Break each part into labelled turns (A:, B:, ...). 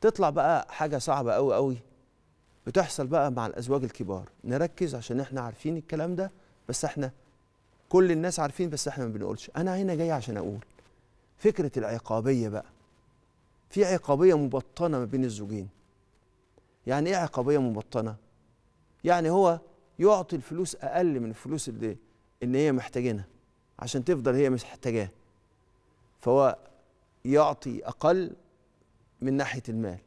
A: تطلع بقى حاجة صعبة قوي قوي بتحصل بقى مع الأزواج الكبار. نركز عشان إحنا عارفين الكلام ده بس إحنا كل الناس عارفين بس إحنا ما بنقولش. أنا هنا جاي عشان أقول. فكرة العقابية بقى. في عقابية مبطنة ما بين الزوجين. يعني إيه عقابية مبطنة؟ يعني هو يعطي الفلوس أقل من الفلوس اللي ان هي محتاجينها عشان تفضل هي محتاجاه. فهو يعطي أقل من ناحية المال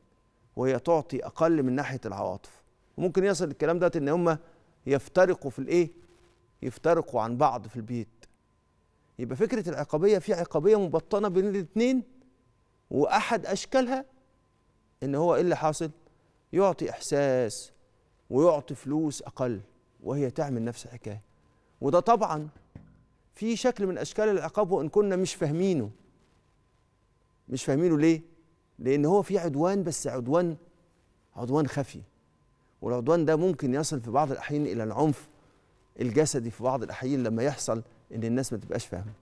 A: وهي تعطي أقل من ناحية العواطف. وممكن يصل الكلام ده إن هم يفترقوا في الإيه؟ يفترقوا عن بعض في البيت. يبقى فكرة العقابية في عقابية مبطنة بين الاثنين وأحد أشكالها إن هو إيه اللي حاصل؟ يعطي إحساس ويعطي فلوس أقل وهي تعمل نفس الحكاية. وده طبعا في شكل من أشكال العقاب وإن كنا مش فاهمينه. مش فاهمينه ليه؟ لأن هو في عدوان بس عدوان عدوان خفي. والعدوان ده ممكن يصل في بعض الأحيان إلى العنف الجسدي في بعض الأحيان لما يحصل إن الناس ما تبقاش فاهمة.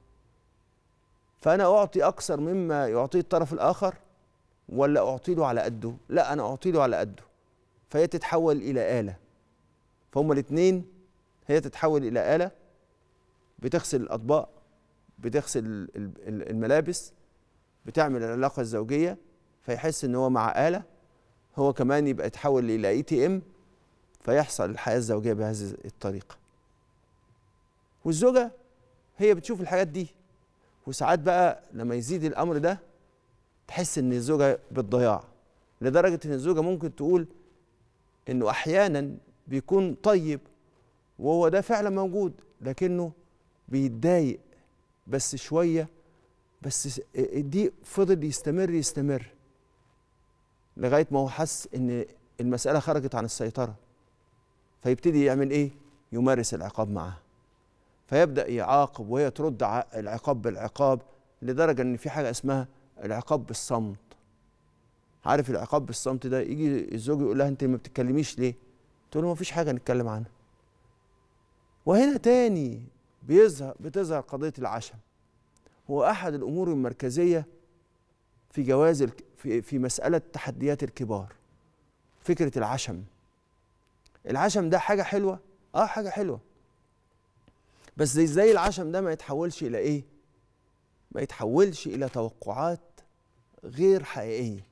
A: فأنا أعطي أكثر مما يعطيه الطرف الآخر ولا اعطي له على قده؟ لا أنا اعطي له على قده. فهي تتحول إلى آلة. فهم الاثنين هي تتحول إلى آلة. بتغسل الأطباق بتغسل الملابس بتعمل العلاقة الزوجية فيحس إن هو مع آلة هو كمان يبقى يتحول إلى اي تي ام فيحصل الحياة الزوجية بهذه الطريقة. والزوجة هي بتشوف الحاجات دي وساعات بقى لما يزيد الأمر ده تحس إن الزوجة بالضياع لدرجة إن الزوجة ممكن تقول إنه أحيانا بيكون طيب وهو ده فعلا موجود لكنه بيتضايق بس شوية بس دي فضل يستمر يستمر. لغاية ما هو حس إن المسألة خرجت عن السيطرة. فيبتدي يعمل إيه؟ يمارس العقاب معها فيبدأ يعاقب وهي ترد العقاب بالعقاب لدرجة إن في حاجة اسمها العقاب بالصمت. عارف العقاب بالصمت ده؟ يجي الزوج يقول لها أنت ما بتتكلميش ليه؟ تقول له ما فيش حاجة نتكلم عنها. وهنا تاني بيظهر بتظهر قضية العشم. هو أحد الأمور المركزية في جواز في في مسألة تحديات الكبار. فكرة العشم. العشم ده حاجة حلوة؟ آه حاجة حلوة. بس إزاي العشم ده ما يتحولش إلى إيه؟ ما يتحولش إلى توقعات غير حقيقية.